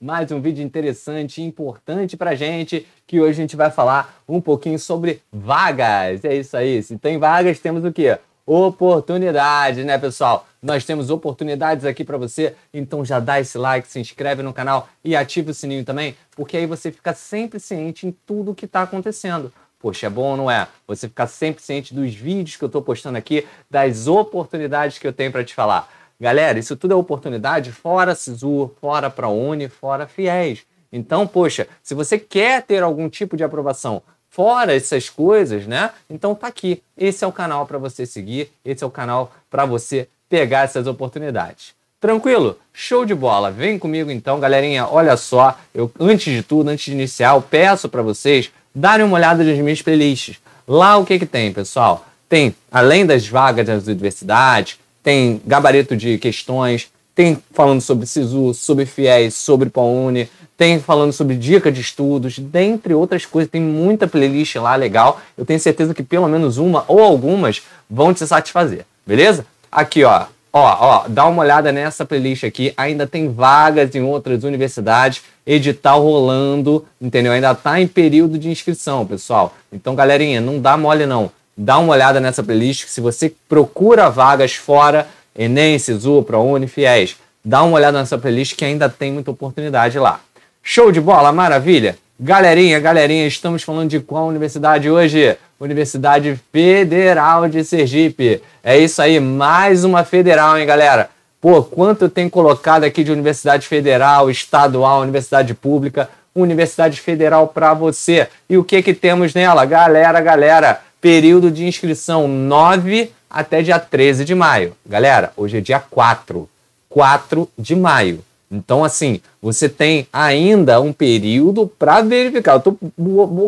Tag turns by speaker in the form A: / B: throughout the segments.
A: mais um vídeo interessante e importante pra gente, que hoje a gente vai falar um pouquinho sobre vagas. É isso aí, se tem vagas, temos o quê? Oportunidades, né, pessoal? Nós temos oportunidades aqui para você, então já dá esse like, se inscreve no canal e ativa o sininho também, porque aí você fica sempre ciente em tudo que está acontecendo. Poxa, é bom, não é? Você ficar sempre ciente dos vídeos que eu estou postando aqui, das oportunidades que eu tenho para te falar. Galera, isso tudo é oportunidade fora SISU, fora ProUni, fora FIES. Então, poxa, se você quer ter algum tipo de aprovação fora essas coisas, né? Então tá aqui. Esse é o canal para você seguir, esse é o canal para você pegar essas oportunidades. Tranquilo? Show de bola. Vem comigo então, galerinha. Olha só, eu antes de tudo, antes de iniciar, eu peço para vocês darem uma olhada nas minhas playlists. Lá o que que tem, pessoal? Tem, além das vagas das universidades, tem gabarito de questões, tem falando sobre SISU, sobre FIES, sobre PAUNI, tem falando sobre dica de estudos, dentre outras coisas. Tem muita playlist lá legal. Eu tenho certeza que pelo menos uma ou algumas vão te satisfazer, beleza? Aqui, ó. Ó, ó, dá uma olhada nessa playlist aqui. Ainda tem vagas em outras universidades, edital rolando, entendeu? Ainda tá em período de inscrição, pessoal. Então, galerinha, não dá mole não dá uma olhada nessa playlist. Se você procura vagas fora, Enem, Sisu, ProUni, Fies, dá uma olhada nessa playlist que ainda tem muita oportunidade lá. Show de bola, maravilha! Galerinha, galerinha, estamos falando de qual universidade hoje? Universidade Federal de Sergipe. É isso aí, mais uma federal, hein, galera? Pô, quanto tenho colocado aqui de universidade federal, estadual, universidade pública, universidade federal para você. E o que que temos nela? Galera, galera, Período de inscrição 9 até dia 13 de maio. Galera, hoje é dia 4. 4 de maio. Então, assim, você tem ainda um período para verificar. Eu tô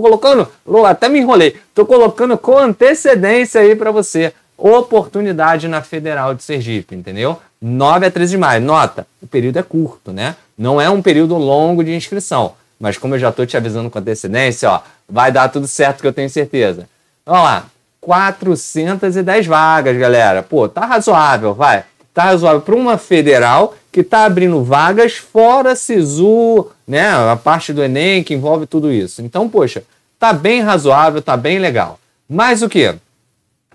A: colocando, até me enrolei, tô colocando com antecedência aí para você. Oportunidade na Federal de Sergipe, entendeu? 9 a 13 de maio. Nota, o período é curto, né? Não é um período longo de inscrição. Mas como eu já tô te avisando com antecedência, ó, vai dar tudo certo que eu tenho certeza. Vamos lá. 410 vagas, galera. Pô, tá razoável, vai. Tá razoável para uma federal que tá abrindo vagas fora SISU, né? A parte do Enem que envolve tudo isso. Então, poxa, tá bem razoável, tá bem legal. Mas o que?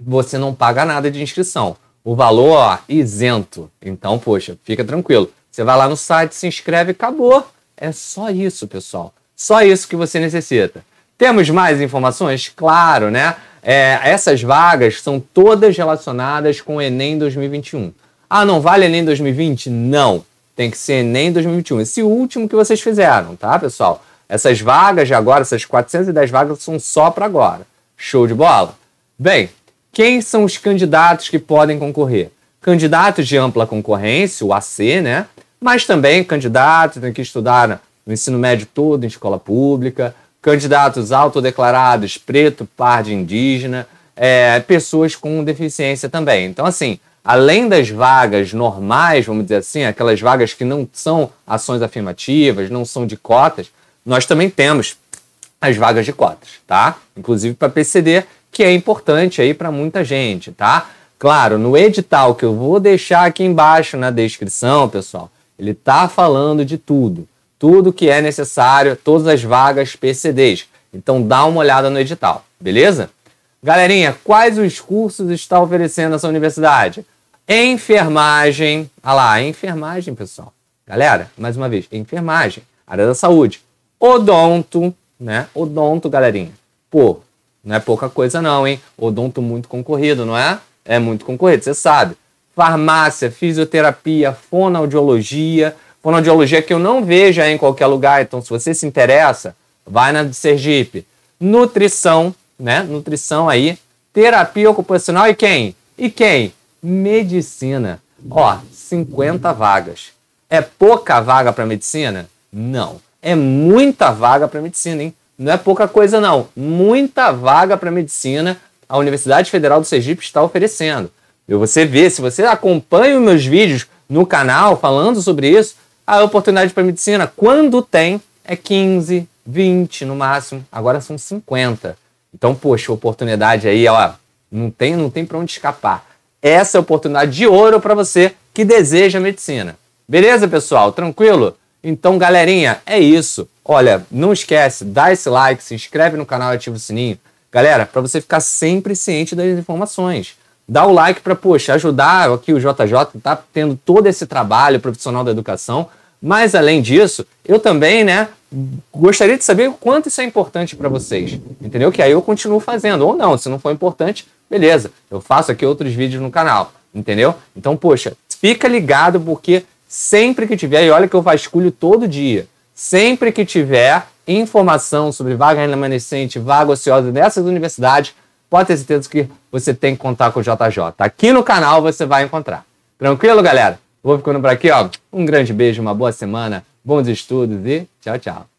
A: Você não paga nada de inscrição. O valor, ó, isento. Então, poxa, fica tranquilo. Você vai lá no site, se inscreve acabou. É só isso, pessoal. Só isso que você necessita. Temos mais informações? Claro, né? É, essas vagas são todas relacionadas com o Enem 2021. Ah, não vale Enem 2020? Não. Tem que ser Enem 2021. Esse último que vocês fizeram, tá, pessoal? Essas vagas de agora, essas 410 vagas, são só para agora. Show de bola? Bem, quem são os candidatos que podem concorrer? Candidatos de ampla concorrência, o AC, né? Mas também candidatos que estudaram no ensino médio todo em escola pública, candidatos autodeclarados preto, pardo, indígena, é, pessoas com deficiência também. Então, assim, além das vagas normais, vamos dizer assim, aquelas vagas que não são ações afirmativas, não são de cotas, nós também temos as vagas de cotas, tá? Inclusive para PCD, que é importante aí para muita gente, tá? Claro, no edital que eu vou deixar aqui embaixo na descrição, pessoal, ele tá falando de tudo tudo que é necessário, todas as vagas PCDs. Então dá uma olhada no edital, beleza? Galerinha, quais os cursos está oferecendo essa universidade? Enfermagem, olha lá, enfermagem, pessoal. Galera, mais uma vez, enfermagem, área da saúde. Odonto, né? Odonto, galerinha. Pô, não é pouca coisa não, hein? Odonto muito concorrido, não é? É muito concorrido, você sabe. Farmácia, fisioterapia, fonoaudiologia, fonoaudiologia que eu não vejo em qualquer lugar. Então, se você se interessa, vai na de Sergipe. Nutrição, né? Nutrição aí. Terapia ocupacional e quem? E quem? Medicina. Ó, 50 vagas. É pouca vaga para medicina? Não. É muita vaga para medicina, hein? Não é pouca coisa, não. Muita vaga para medicina a Universidade Federal do Sergipe está oferecendo. E você vê, se você acompanha os meus vídeos no canal falando sobre isso, a oportunidade para medicina, quando tem, é 15, 20 no máximo. Agora são 50. Então, poxa, oportunidade aí, ó, não tem, não tem para onde escapar. Essa é a oportunidade de ouro para você que deseja medicina. Beleza, pessoal? Tranquilo? Então, galerinha, é isso. Olha, não esquece, dá esse like, se inscreve no canal e ativa o sininho. Galera, para você ficar sempre ciente das informações. Dá o like para, poxa, ajudar aqui o JJ, tá tendo todo esse trabalho profissional da educação. Mas além disso, eu também, né, gostaria de saber o quanto isso é importante para vocês. Entendeu? Que aí eu continuo fazendo. Ou não, se não for importante, beleza. Eu faço aqui outros vídeos no canal. Entendeu? Então, poxa, fica ligado porque sempre que tiver, e olha que eu vasculho todo dia, sempre que tiver informação sobre vaga remanescente, vaga ociosa dessas universidades, pode ter certeza que você tem que contar com o JJ. Aqui no canal você vai encontrar. Tranquilo, galera? Vou ficando por aqui, ó. Um grande beijo, uma boa semana, bons estudos e tchau, tchau.